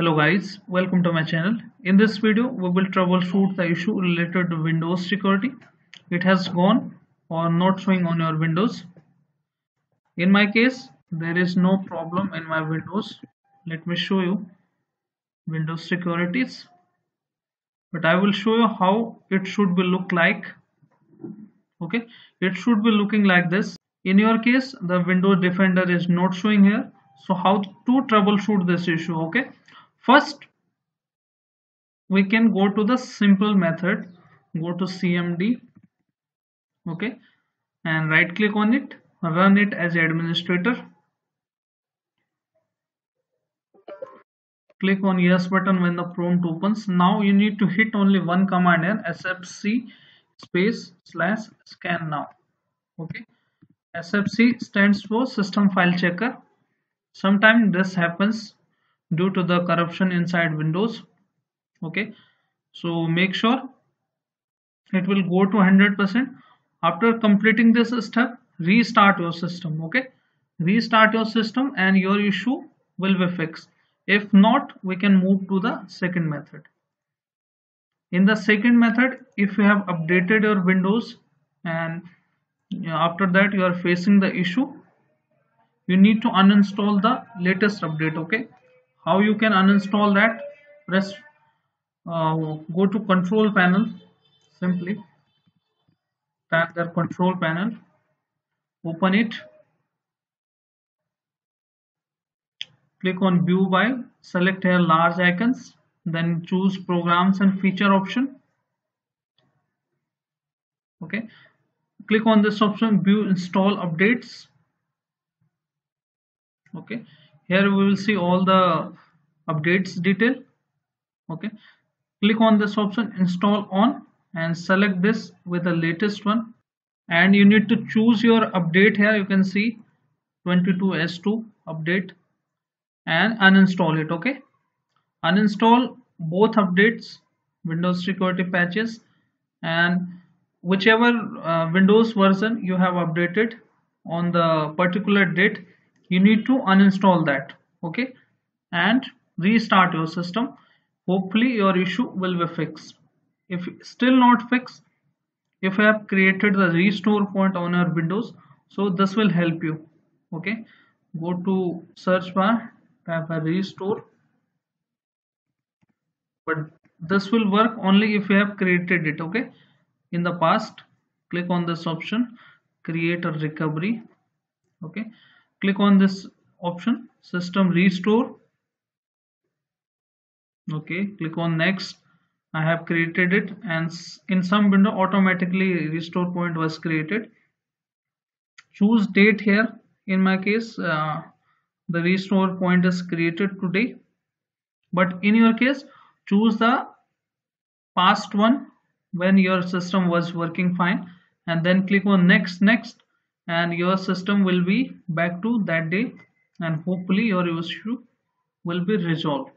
Hello guys, welcome to my channel. In this video, we will troubleshoot the issue related to Windows security. It has gone or not showing on your Windows. In my case, there is no problem in my Windows. Let me show you Windows securities. But I will show you how it should be look like. Okay, it should be looking like this. In your case, the Windows Defender is not showing here. So how to troubleshoot this issue? Okay first we can go to the simple method. Go to cmd okay and right click on it. Run it as administrator. Click on yes button when the prompt opens. Now you need to hit only one command here sfc space slash scan now okay. Sfc stands for system file checker. Sometimes this happens due to the corruption inside windows. Okay. So make sure it will go to 100% after completing this step restart your system. Okay. Restart your system and your issue will be fixed. If not we can move to the second method. In the second method if you have updated your windows and after that you are facing the issue you need to uninstall the latest update. Okay how you can uninstall that? Press uh, go to control panel simply tap the control panel open it click on view by select here large icons then choose programs and feature option. Okay. Click on this option view install updates. Okay here we will see all the updates detail. Okay. Click on this option install on and select this with the latest one. And you need to choose your update here. You can see 22s2 update and uninstall it. Okay. Uninstall both updates windows security patches and whichever uh, windows version you have updated on the particular date you need to uninstall that okay? And restart your system. Hopefully your issue will be fixed. If still not fixed if you have created the restore point on your windows so this will help you okay? Go to search bar type a restore. But this will work only if you have created it okay? In the past click on this option create a recovery okay click on this option system restore. Okay click on next. I have created it and in some window automatically restore point was created. Choose date here. In my case uh, the restore point is created today. But in your case choose the past one when your system was working fine and then click on next next and your system will be back to that day and hopefully your issue will be resolved.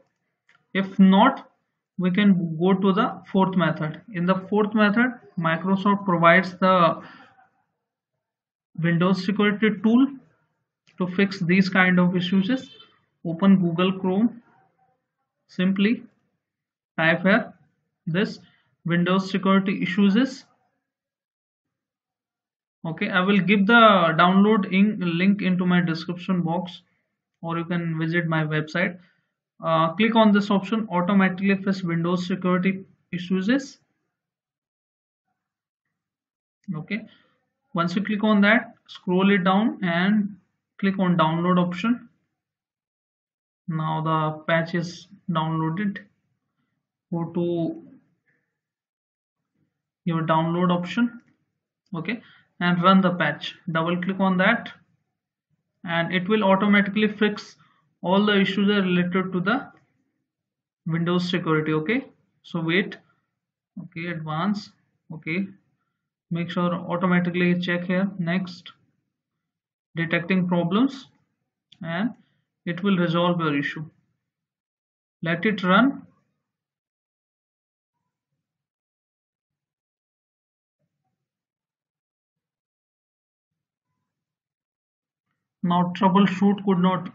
If not we can go to the fourth method. In the fourth method microsoft provides the windows security tool to fix these kind of issues. Open google chrome. Simply type here this windows security issues is okay i will give the download in link into my description box or you can visit my website. Uh, click on this option automatically fix windows security issues okay once you click on that scroll it down and click on download option. Now the patch is downloaded. Go to your download option. Okay and run the patch. Double click on that and it will automatically fix all the issues related to the windows security okay? So wait okay advance okay? Make sure automatically check here. Next detecting problems and it will resolve your issue. Let it run now troubleshoot could not.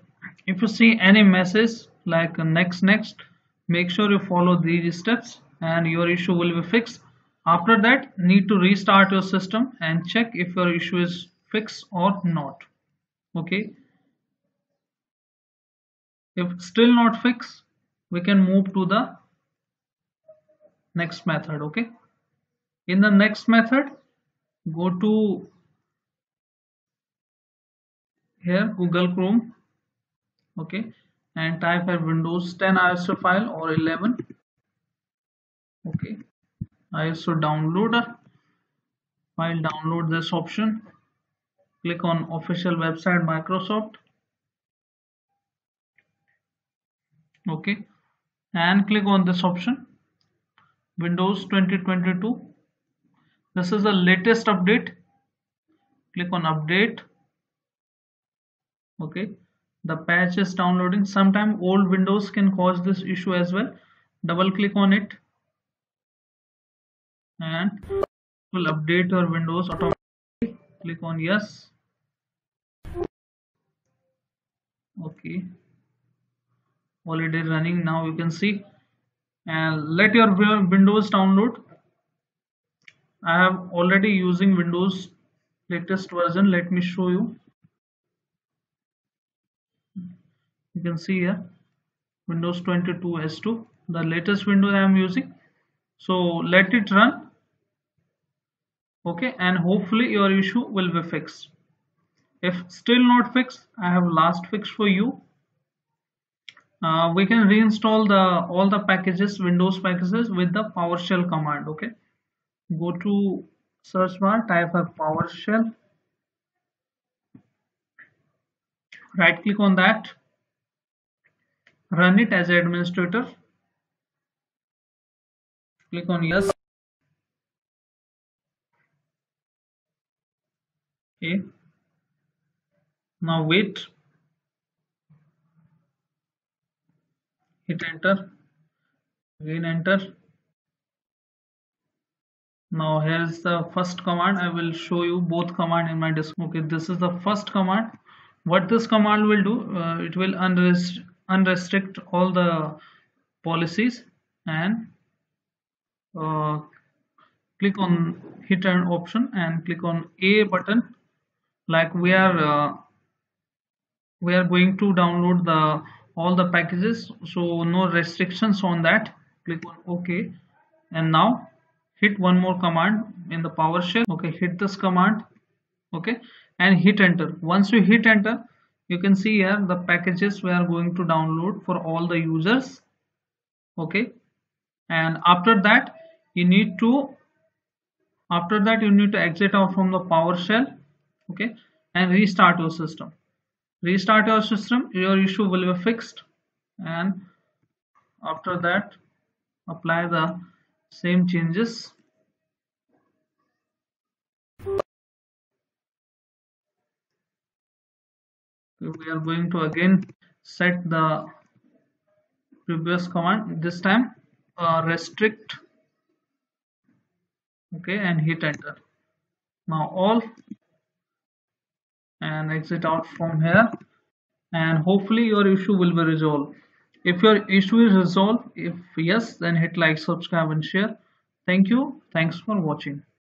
If you see any message like uh, next next make sure you follow these steps and your issue will be fixed. After that need to restart your system and check if your issue is fixed or not. Okay? If still not fixed we can move to the next method okay? In the next method go to here google chrome okay and type a windows 10 iso file or 11 okay iso downloader file download this option click on official website microsoft okay and click on this option windows 2022 this is the latest update. Click on update okay. The patch is downloading. Sometime old windows can cause this issue as well. Double click on it. And it will update your windows automatically. Click on yes. Okay. Already running. Now you can see. And let your windows download. I have already using Windows latest version. Let me show you you can see here Windows 22 S2 the latest Windows I am using. So let it run okay and hopefully your issue will be fixed. If still not fixed I have last fix for you. Uh, we can reinstall the all the packages windows packages with the powershell command okay? Go to search bar type a powershell. Right click on that run it as administrator. Click on yes. Okay. Now wait. Hit enter. Again enter. Now here's the first command. I will show you both command in my disk okay this is the first command. What this command will do uh, it will unrest unrestrict all the policies and uh, click on hit an option and click on a button. Like we are uh, we are going to download the all the packages. So no restrictions on that. Click on ok. And now hit one more command in the PowerShell. Okay hit this command. Okay and hit enter. Once you hit enter you can see here the packages we are going to download for all the users. Okay. And after that you need to after that you need to exit out from the PowerShell. Okay. And restart your system. Restart your system your issue will be fixed. And after that apply the same changes we are going to again set the previous command. This time uh, restrict okay and hit enter. Now all and exit out from here. And hopefully your issue will be resolved. If your issue is resolved if yes then hit like subscribe and share. Thank you. Thanks for watching